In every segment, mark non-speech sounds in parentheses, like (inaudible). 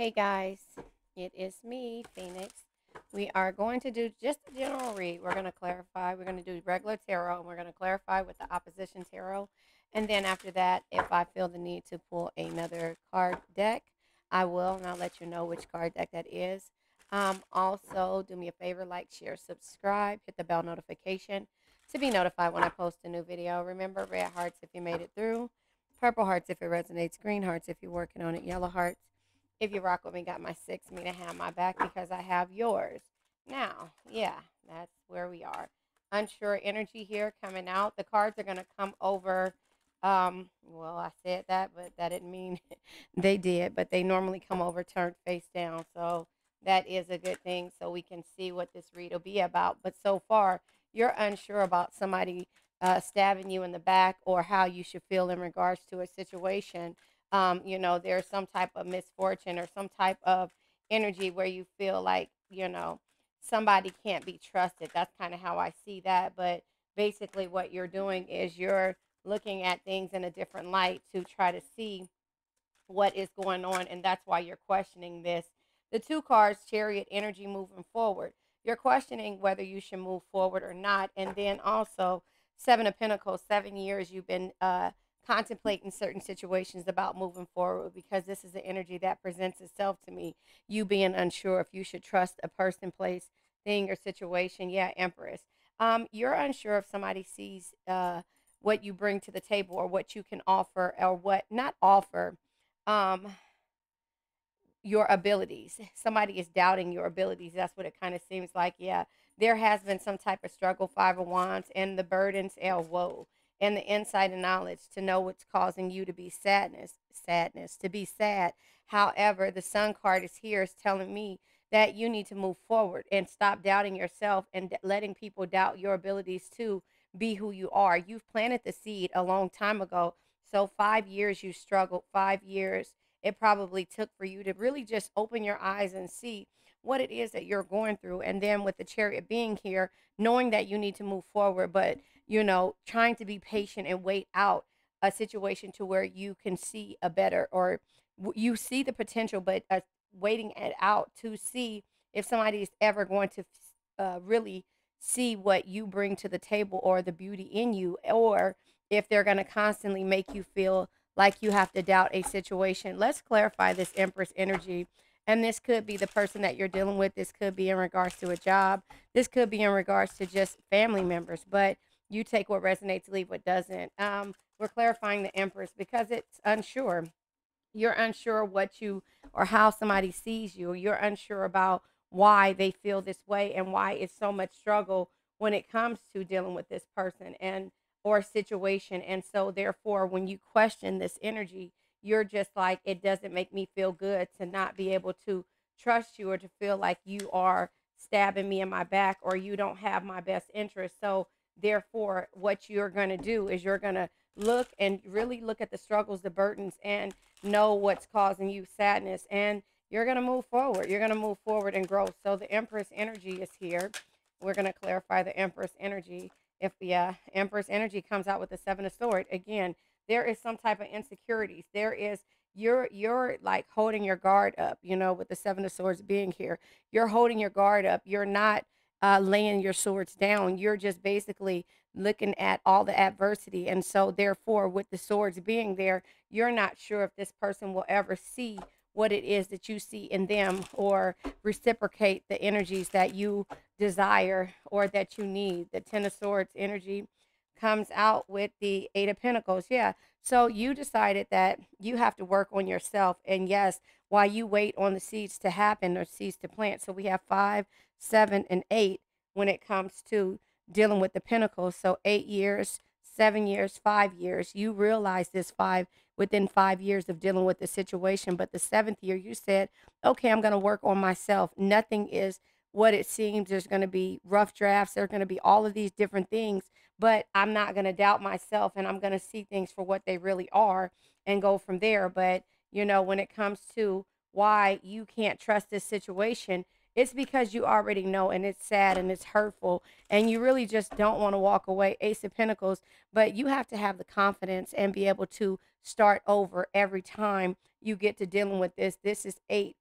Hey guys, it is me, Phoenix. We are going to do just a general read. We're going to clarify. We're going to do regular tarot and we're going to clarify with the opposition tarot. And then after that, if I feel the need to pull another card deck, I will and I'll let you know which card deck that is. Um, also, do me a favor, like, share, subscribe, hit the bell notification to be notified when I post a new video. Remember, red hearts if you made it through, purple hearts if it resonates, green hearts if you're working on it, yellow hearts if you rock with me, got my six, me to have my back because I have yours. Now, yeah, that's where we are. Unsure energy here coming out. The cards are going to come over. Um, well, I said that, but that didn't mean (laughs) they did, but they normally come over turned face down. So that is a good thing. So we can see what this read will be about. But so far, you're unsure about somebody uh, stabbing you in the back or how you should feel in regards to a situation um, you know, there's some type of misfortune or some type of energy where you feel like, you know, somebody can't be trusted. That's kind of how I see that. But basically, what you're doing is you're looking at things in a different light to try to see what is going on. And that's why you're questioning this. The two cards, chariot energy moving forward. You're questioning whether you should move forward or not. And then also, Seven of Pentacles, seven years you've been uh, contemplating certain situations about moving forward because this is the energy that presents itself to me. You being unsure if you should trust a person, place, thing, or situation. Yeah, Empress. Um, you're unsure if somebody sees uh, what you bring to the table or what you can offer or what not offer. Um, your abilities. Somebody is doubting your abilities. That's what it kind of seems like. Yeah, there has been some type of struggle, five of wands, and the burdens. El whoa and the insight and knowledge to know what's causing you to be sadness, sadness, to be sad. However, the sun card is here is telling me that you need to move forward and stop doubting yourself and letting people doubt your abilities to be who you are. You've planted the seed a long time ago. So 5 years you struggled, 5 years it probably took for you to really just open your eyes and see what it is that you're going through and then with the chariot being here knowing that you need to move forward but you know, trying to be patient and wait out a situation to where you can see a better or you see the potential, but uh, waiting it out to see if somebody is ever going to uh, really see what you bring to the table or the beauty in you, or if they're going to constantly make you feel like you have to doubt a situation. Let's clarify this Empress energy. And this could be the person that you're dealing with. This could be in regards to a job. This could be in regards to just family members. But you take what resonates, leave what doesn't. Um, we're clarifying the Empress because it's unsure. You're unsure what you or how somebody sees you. You're unsure about why they feel this way and why it's so much struggle when it comes to dealing with this person and or situation. And so therefore when you question this energy, you're just like it doesn't make me feel good to not be able to trust you or to feel like you are stabbing me in my back or you don't have my best interest. So Therefore, what you're going to do is you're going to look and really look at the struggles, the burdens, and know what's causing you sadness. And you're going to move forward. You're going to move forward and grow. So the Empress energy is here. We're going to clarify the Empress energy. If the Empress energy comes out with the Seven of Swords, again, there is some type of insecurities. There is you're you're like holding your guard up, you know, with the Seven of Swords being here. You're holding your guard up. You're not uh, laying your swords down. You're just basically looking at all the adversity. And so, therefore, with the swords being there, you're not sure if this person will ever see what it is that you see in them or reciprocate the energies that you desire or that you need. The Ten of Swords energy comes out with the Eight of Pentacles. Yeah. So you decided that you have to work on yourself. And yes, while you wait on the seeds to happen or seeds to plant. So we have five, seven, and eight when it comes to dealing with the pentacles. So eight years, seven years, five years. You realize this five within five years of dealing with the situation. But the seventh year, you said, okay, I'm going to work on myself. Nothing is what it seems. There's going to be rough drafts. There's going to be all of these different things. But I'm not going to doubt myself and I'm going to see things for what they really are and go from there. But, you know, when it comes to why you can't trust this situation, it's because you already know and it's sad and it's hurtful and you really just don't want to walk away ace of pentacles but you have to have the confidence and be able to start over every time you get to dealing with this this is eight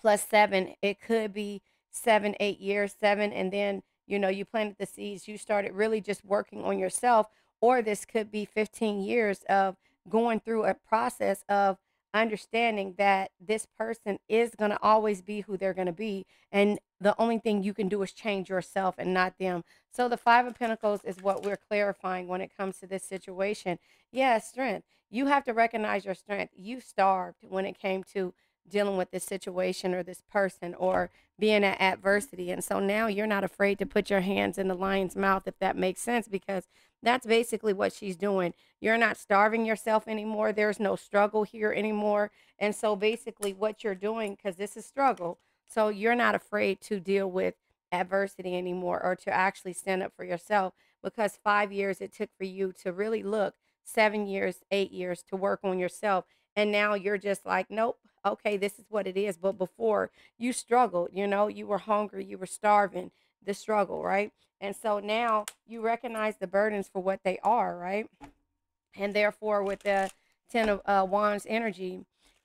plus seven. It could be seven, eight years, seven, and then you know you planted the seeds. You started really just working on yourself, or this could be 15 years of going through a process of understanding that this person is going to always be who they're going to be and the only thing you can do is change yourself and not them. So the five of pentacles is what we're clarifying when it comes to this situation. Yeah strength. You have to recognize your strength. You starved when it came to dealing with this situation or this person or being at adversity and so now you're not afraid to put your hands in the lion's mouth if that makes sense because that's basically what she's doing. You're not starving yourself anymore. There's no struggle here anymore. And so basically what you're doing cuz this is struggle. So you're not afraid to deal with adversity anymore or to actually stand up for yourself because 5 years it took for you to really look, 7 years, 8 years to work on yourself. And now you're just like, nope, okay, this is what it is. But before you struggled, you know, you were hungry, you were starving, the struggle, right? And so now you recognize the burdens for what they are, right? And therefore, with the Ten of uh, Wands energy,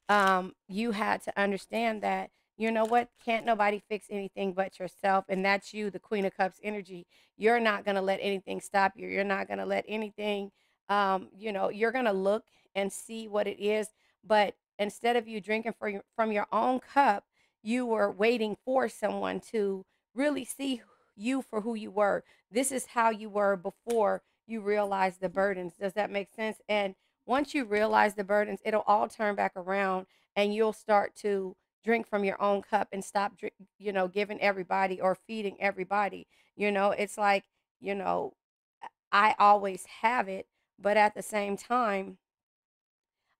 um, you had to understand that, you know what, can't nobody fix anything but yourself. And that's you, the Queen of Cups energy. You're not going to let anything stop you. You're not going to let anything, um, you know, you're going to look and see what it is. But instead of you drinking for your, from your own cup, you were waiting for someone to really see you for who you were. This is how you were before you realize the burdens. Does that make sense? And once you realize the burdens, it'll all turn back around and you'll start to drink from your own cup and stop, you know, giving everybody or feeding everybody. You know, it's like, you know, I always have it, but at the same time,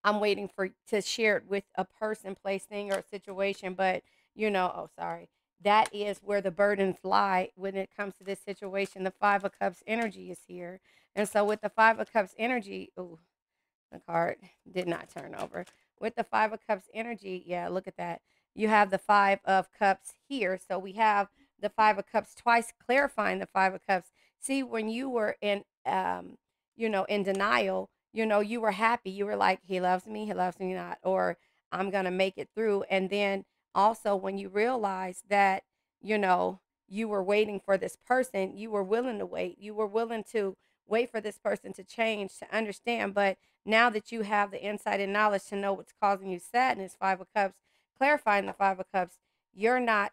I'm waiting for to share it with a person, place, thing, or situation. But you know, oh, sorry that is where the burdens lie when it comes to this situation. The Five of Cups energy is here. And so with the Five of Cups energy, oh, the card did not turn over. With the Five of Cups energy, yeah, look at that. You have the Five of Cups here. So we have the Five of Cups twice clarifying the Five of Cups. See, when you were in, um, you know, in denial, you know, you were happy. You were like, he loves me, he loves me not, or I'm going to make it through. And then also when you realize that you know you were waiting for this person you were willing to wait you were willing to wait for this person to change to understand but now that you have the insight and knowledge to know what's causing you sadness five of cups clarifying the five of cups you're not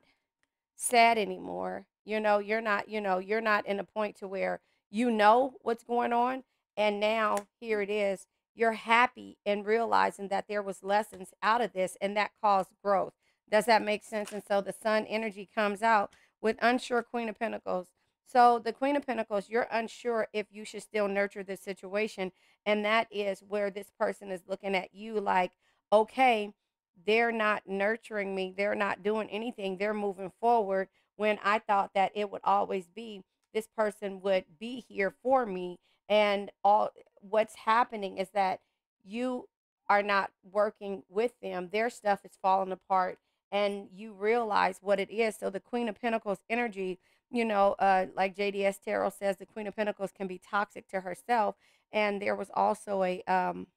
sad anymore you know you're not you know you're not in a point to where you know what's going on and now here it is you're happy in realizing that there was lessons out of this and that caused growth does that make sense? And so the sun energy comes out with unsure Queen of Pentacles. So the Queen of Pentacles, you're unsure if you should still nurture this situation. And that is where this person is looking at you like, okay, they're not nurturing me. They're not doing anything. They're moving forward when I thought that it would always be this person would be here for me. And all what's happening is that you are not working with them. Their stuff is falling apart and you realize what it is. So the Queen of Pentacles energy, you know, uh, like JDS Tarot says, the Queen of Pentacles can be toxic to herself. And there was also a um,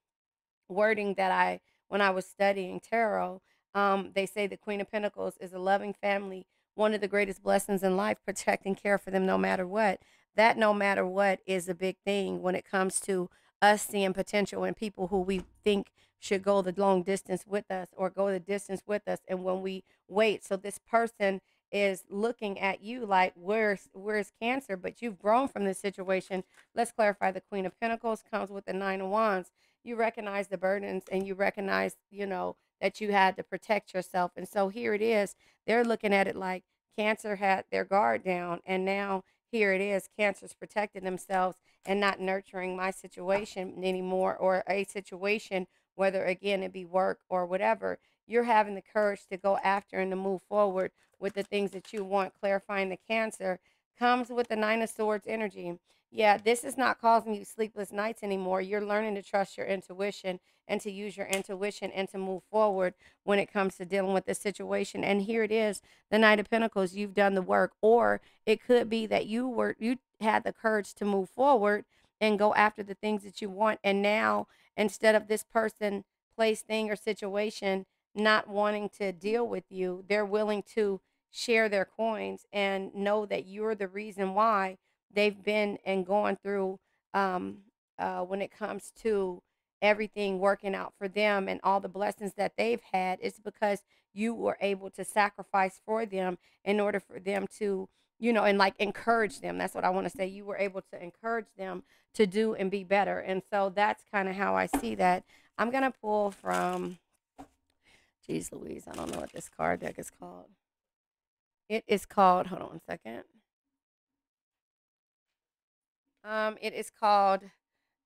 wording that I, when I was studying tarot, um, they say the Queen of Pentacles is a loving family, one of the greatest blessings in life, protect and care for them no matter what. That no matter what is a big thing when it comes to us seeing potential in people who we think should go the long distance with us or go the distance with us and when we wait. So this person is looking at you like where's where's cancer? But you've grown from this situation. Let's clarify the queen of pentacles comes with the nine of wands. You recognize the burdens and you recognize you know that you had to protect yourself. And so here it is. They're looking at it like cancer had their guard down and now here it is cancer's protecting themselves and not nurturing my situation anymore or a situation whether again it be work or whatever, you're having the courage to go after and to move forward with the things that you want. Clarifying the cancer comes with the Nine of Swords energy. Yeah, this is not causing you sleepless nights anymore. You're learning to trust your intuition and to use your intuition and to move forward when it comes to dealing with this situation. And here it is, the Knight of Pentacles. You've done the work, or it could be that you were you had the courage to move forward and go after the things that you want, and now instead of this person, place, thing, or situation not wanting to deal with you, they're willing to share their coins and know that you're the reason why they've been and gone through um, uh, when it comes to everything working out for them and all the blessings that they've had. It's because you were able to sacrifice for them in order for them to you know, and like encourage them. That's what I want to say. You were able to encourage them to do and be better. And so that's kind of how I see that. I'm going to pull from, geez Louise, I don't know what this card deck is called. It is called, hold on a second. Um, it is called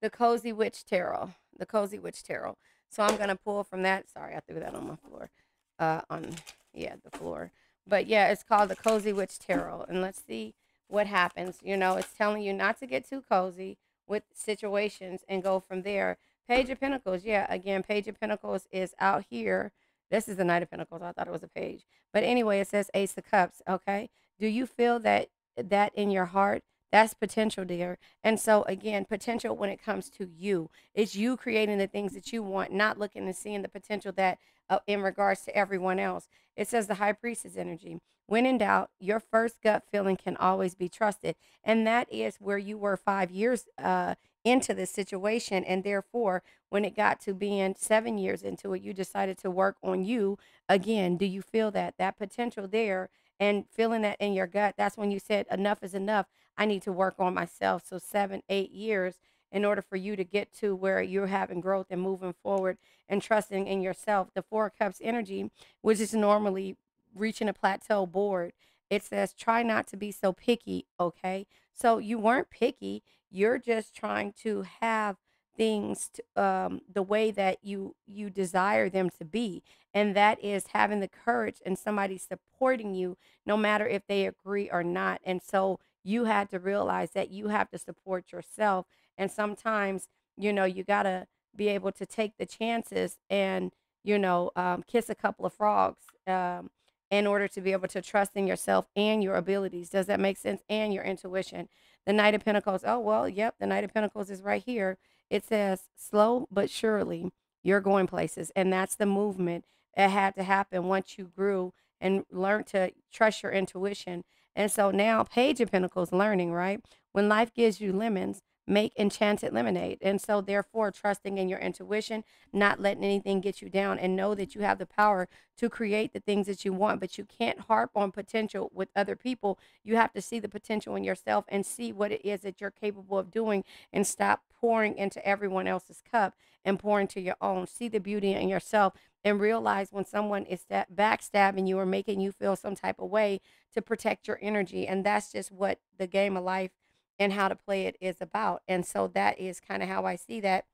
the Cozy Witch Tarot. The Cozy Witch Tarot. So I'm going to pull from that. Sorry, I threw that on my floor. Uh, on, yeah, the floor. But yeah, it's called the Cozy Witch Tarot. And let's see what happens. You know, it's telling you not to get too cozy with situations and go from there. Page of Pentacles. Yeah, again, Page of Pentacles is out here. This is the Knight of Pentacles. I thought it was a page. But anyway, it says Ace of Cups. Okay. Do you feel that that in your heart? That's potential, dear. And so, again, potential when it comes to you, it's you creating the things that you want, not looking and seeing the potential that uh, in regards to everyone else. It says the high priestess energy. When in doubt, your first gut feeling can always be trusted. And that is where you were five years uh, into this situation. And therefore, when it got to being seven years into it, you decided to work on you again. Do you feel that? That potential there and feeling that in your gut, that's when you said, enough is enough. I need to work on myself. So, seven, eight years in order for you to get to where you're having growth and moving forward and trusting in yourself. The Four Cups energy, which is normally reaching a plateau bored, it says try not to be so picky, okay? So you weren't picky. You're just trying to have things to, um, the way that you you desire them to be and that is having the courage and somebody supporting you no matter if they agree or not and so you had to realize that you have to support yourself and sometimes, you know, you got to be able to take the chances and, you know, um, kiss a couple of frogs um, in order to be able to trust in yourself and your abilities. Does that make sense? And your intuition. The Knight of Pentacles. Oh, well, yep. The Knight of Pentacles is right here. It says, slow but surely, you're going places. And that's the movement that had to happen once you grew and learn to trust your intuition. And so now, Page of Pentacles learning, right? When life gives you lemons, make enchanted lemonade. And so, therefore, trusting in your intuition, not letting anything get you down, and know that you have the power to create the things that you want. But you can't harp on potential with other people. You have to see the potential in yourself and see what it is that you're capable of doing and stop pouring into everyone else's cup and pour into your own. See the beauty in yourself and realize when someone is backstabbing you or making you feel some type of way to protect your energy. And that's just what the game of life and how to play it is about. And so that is kind of how I see that.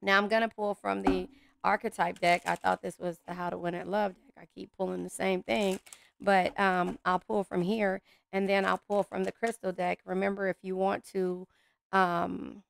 Now I'm going to pull from the archetype deck. I thought this was the How to Win at Love deck. I keep pulling the same thing, but um, I'll pull from here and then I'll pull from the crystal deck. Remember, if you want to, um,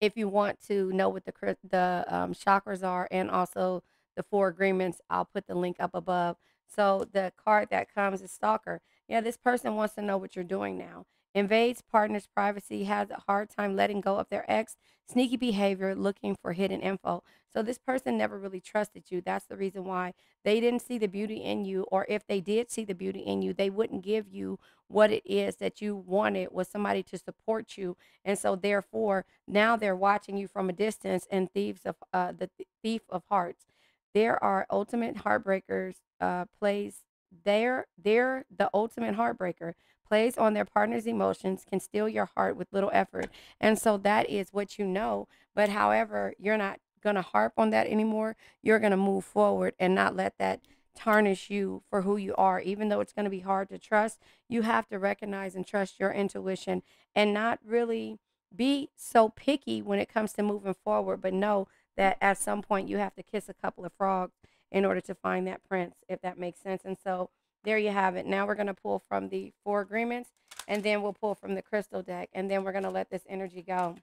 if you want to know what the the um, chakras are and also the four agreements, I'll put the link up above. So the card that comes is Stalker. Yeah, this person wants to know what you're doing now invades partner's privacy, has a hard time letting go of their ex, sneaky behavior, looking for hidden info. So this person never really trusted you. That's the reason why they didn't see the beauty in you, or if they did see the beauty in you, they wouldn't give you what it is that you wanted was somebody to support you. And so therefore, now they're watching you from a distance and thieves of uh, the thief of hearts. There are ultimate heartbreakers uh, plays. They're they're the ultimate heartbreaker plays on their partner's emotions can steal your heart with little effort. And so that is what you know. But however, you're not going to harp on that anymore. You're going to move forward and not let that tarnish you for who you are. Even though it's going to be hard to trust, you have to recognize and trust your intuition and not really be so picky when it comes to moving forward, but know that at some point you have to kiss a couple of frogs in order to find that prince, if that makes sense. And so there you have it. Now we're going to pull from the four agreements and then we'll pull from the crystal deck and then we're going to let this energy go.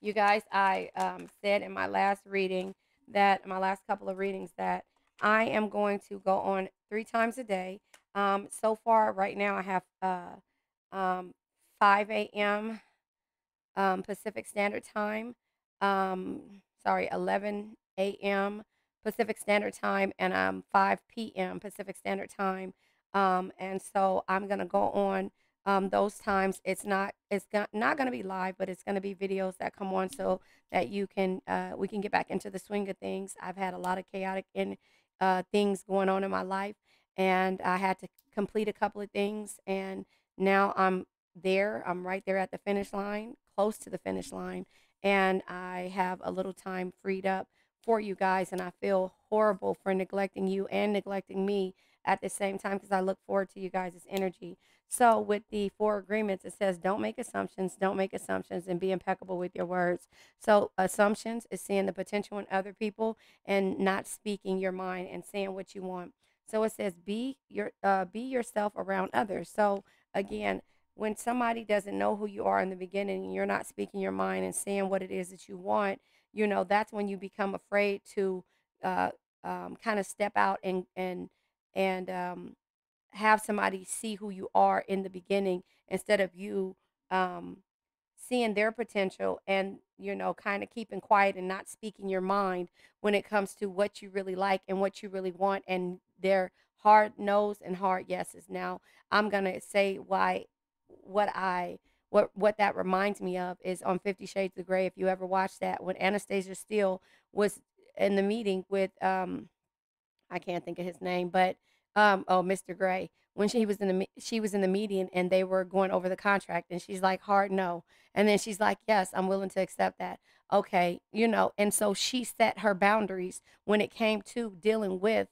You guys, I um, said in my last reading that, my last couple of readings, that I am going to go on three times a day. Um, so far, right now, I have uh, um, 5 a.m. Um, Pacific Standard Time. Sorry, 11 a.m. Pacific Standard Time and um 5 p.m. Pacific Standard Time. Um, and so I'm gonna go on um, those times. It's not it's go- not gonna be live, but it's gonna be videos that come on so that you can uh, we can get back into the swing of things. I've had a lot of chaotic and uh, things going on in my life, and I had to complete a couple of things, and now I'm there. I'm right there at the finish line, close to the finish line, and I have a little time freed up for you guys, and I feel horrible for neglecting you and neglecting me at the same time because I look forward to you guys' energy. So, with the four agreements, it says don't make assumptions, don't make assumptions, and be impeccable with your words. So, assumptions is seeing the potential in other people and not speaking your mind and saying what you want. So, it says be your uh, be yourself around others. So, again, when somebody doesn't know who you are in the beginning and you're not speaking your mind and saying what it is that you want, you know, that's when you become afraid to uh, um, kind of step out and and and um, have somebody see who you are in the beginning instead of you um, seeing their potential and you know kind of keeping quiet and not speaking your mind when it comes to what you really like and what you really want and their hard no's and hard yeses. Now i'm going to say why what i what what that reminds me of is on 50 shades of grey if you ever watched that when anastasia steele was in the meeting with um I can't think of his name, but um, oh, Mr. Grey. When she was in the she was in the meeting and they were going over the contract, and she's like, "Hard no," and then she's like, "Yes, I'm willing to accept that." Okay, you know, and so she set her boundaries when it came to dealing with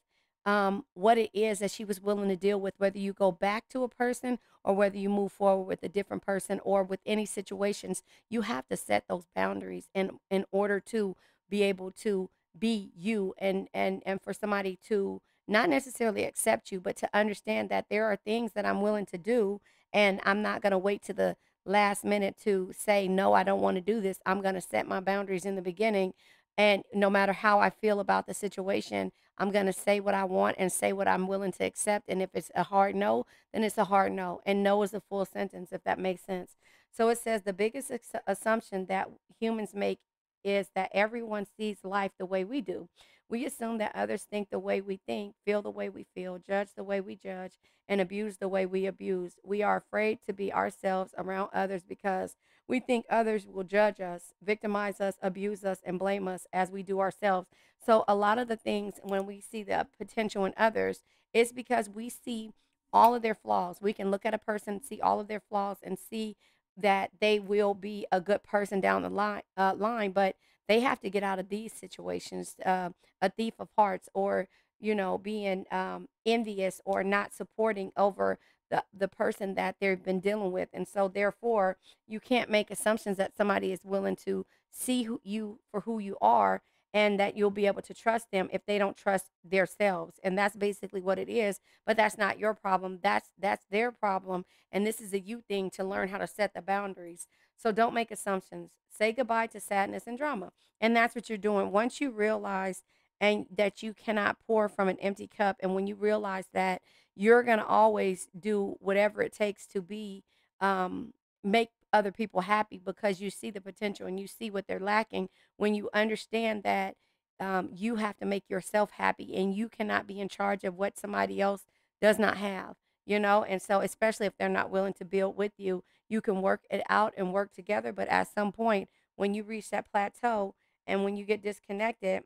um, what it is that she was willing to deal with, whether you go back to a person or whether you move forward with a different person or with any situations, you have to set those boundaries in in order to be able to be you and and and for somebody to not necessarily accept you but to understand that there are things that I'm willing to do and I'm not going to wait to the last minute to say no I don't want to do this. I'm going to set my boundaries in the beginning and no matter how I feel about the situation I'm going to say what I want and say what I'm willing to accept and if it's a hard no then it's a hard no and no is a full sentence if that makes sense so it says the biggest assumption that humans make is that everyone sees life the way we do. We assume that others think the way we think, feel the way we feel, judge the way we judge, and abuse the way we abuse. We are afraid to be ourselves around others because we think others will judge us, victimize us, abuse us, and blame us as we do ourselves. So, a lot of the things when we see the potential in others, it's because we see all of their flaws. We can look at a person, see all of their flaws, and see that they will be a good person down the line, uh, line but they have to get out of these situations. Uh, a thief of hearts, or you know, being um, envious or not supporting over the the person that they've been dealing with, and so therefore you can't make assumptions that somebody is willing to see who you for who you are and that you'll be able to trust them if they don't trust themselves. And that's basically what it is but that's not your problem. That's that's their problem. And this is a you thing to learn how to set the boundaries so don't make assumptions. Say goodbye to sadness and drama and that's what you're doing. Once you realize and that you cannot pour from an empty cup and when you realize that you're going to always do whatever it takes to be um, make other people happy because you see the potential and you see what they're lacking. When you understand that um, you have to make yourself happy and you cannot be in charge of what somebody else does not have you know? And so especially if they're not willing to build with you you can work it out and work together but at some point when you reach that plateau and when you get disconnected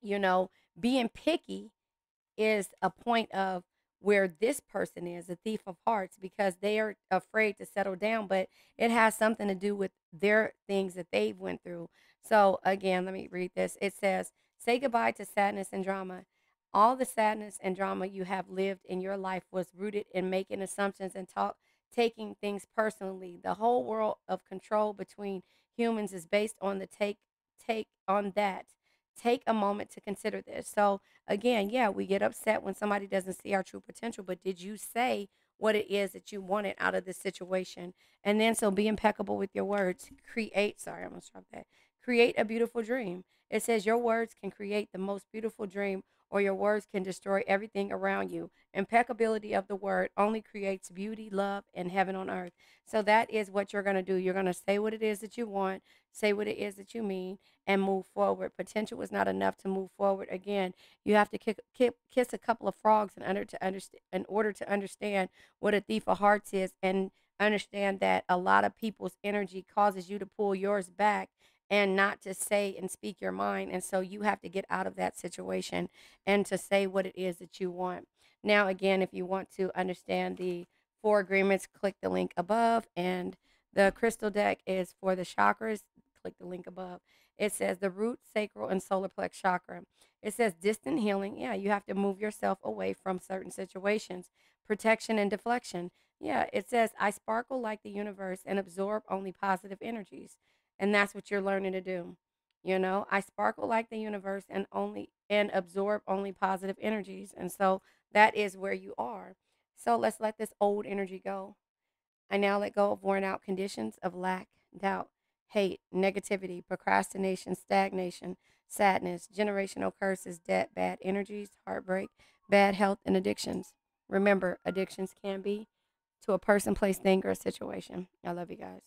you know being picky is a point of where this person is a thief of hearts because they are afraid to settle down but it has something to do with their things that they've went through. So again let me read this. It says say goodbye to sadness and drama. All the sadness and drama you have lived in your life was rooted in making assumptions and talk taking things personally the whole world of control between humans is based on the take take on that take a moment to consider this. So, again, yeah, we get upset when somebody doesn't see our true potential, but did you say what it is that you wanted out of this situation? And then, so be impeccable with your words. Create, sorry, I'm to stop that. Create a beautiful dream. It says your words can create the most beautiful dream or your words can destroy everything around you. Impeccability of the word only creates beauty, love, and heaven on earth. So that is what you're going to do. You're going to say what it is that you want, say what it is that you mean, and move forward. Potential is not enough to move forward. Again, you have to kick, kick, kiss a couple of frogs in to understand in order to understand what a thief of hearts is and understand that a lot of people's energy causes you to pull yours back and not to say and speak your mind. And so you have to get out of that situation and to say what it is that you want. Now, again, if you want to understand the four agreements, click the link above. And the crystal deck is for the chakras. Click the link above. It says the root, sacral, and solar plex chakra. It says distant healing. Yeah, you have to move yourself away from certain situations. Protection and deflection. Yeah, it says I sparkle like the universe and absorb only positive energies. And that's what you're learning to do. You know, I sparkle like the universe and only and absorb only positive energies. And so that is where you are. So let's let this old energy go. I now let go of worn out conditions of lack, doubt, hate, negativity, procrastination, stagnation, sadness, generational curses, debt, bad energies, heartbreak, bad health, and addictions. Remember, addictions can be to a person, place, thing, or a situation. I love you guys.